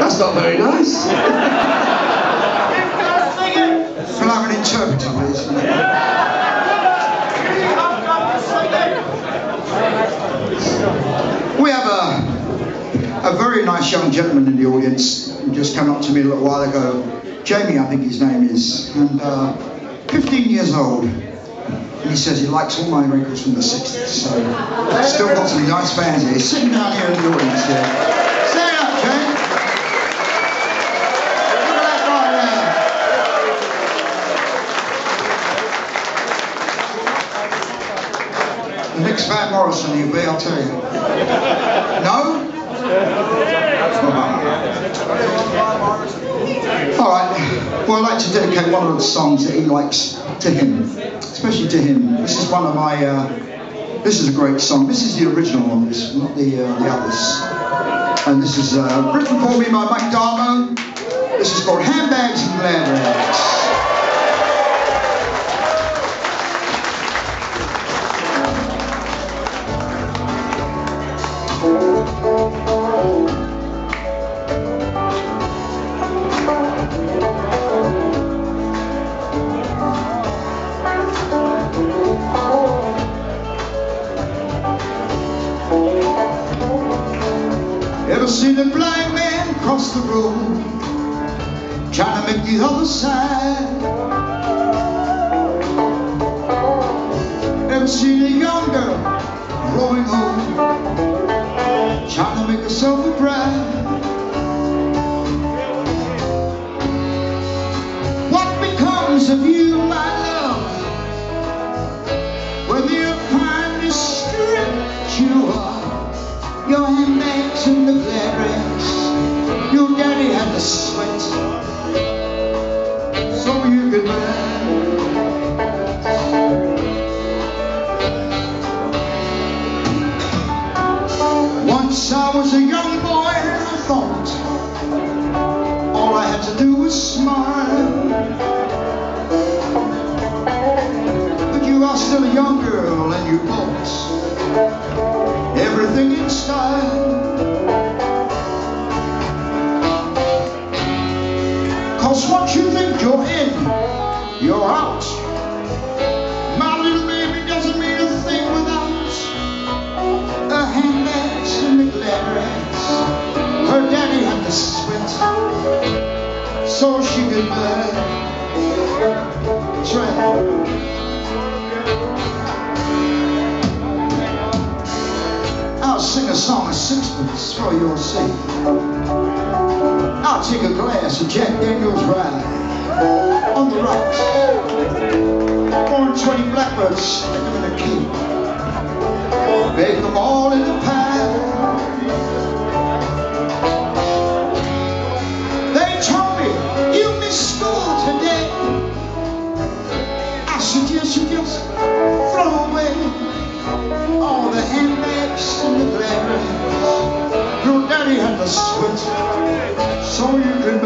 That's not very nice. Can I have an interpreter, please? We have a, a very nice young gentleman in the audience who just came up to me a little while ago. Jamie, I think his name is, and uh, 15 years old. And he says he likes all my records from the 60s, so still got some nice fans here. Sitting down here in the audience here. Stand up, Jamie. Look at that guy there. The next Van Morrison he'll be, I'll tell you. No? All right. Well, I'd like to dedicate one of the songs that he likes to him, especially to him. This is one of my. Uh, this is a great song. This is the original one, this, not the uh, the others. And this is uh, written for me by Mike d'Abo. This is called Handbags and Glad the road Trying to make the other side. Ever seen a young girl growing old Trying to make herself a bride a young boy and I thought All I had to do was smile But you are still a young girl and you bought everything in style. Cause once you think you're in, you're out. So she could buy. That's right. I'll sing a song of sixpence for your sake. I'll take a glass of Jack Daniels rye on the rocks. And twenty blackbirds, stick them in a cake. Bake them all Suggest you just throw away all the handbags and the glad. Your daddy had to sweat. So you could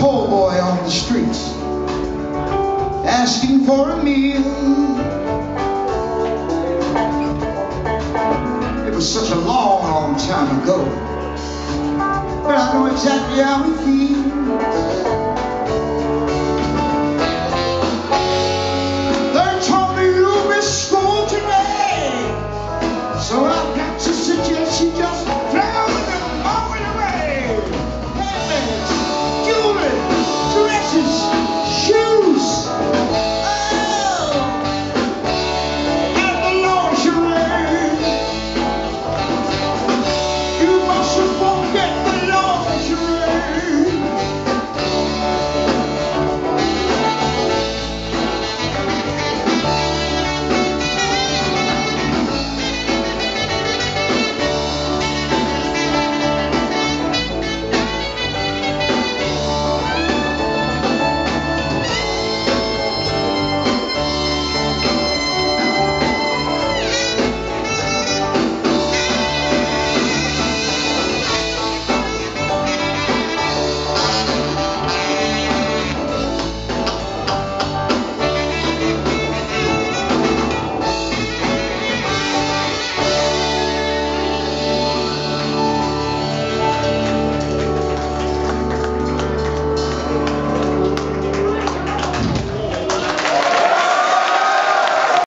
poor boy on the streets asking for a meal. It was such a long, long time ago, but I know exactly how it feels.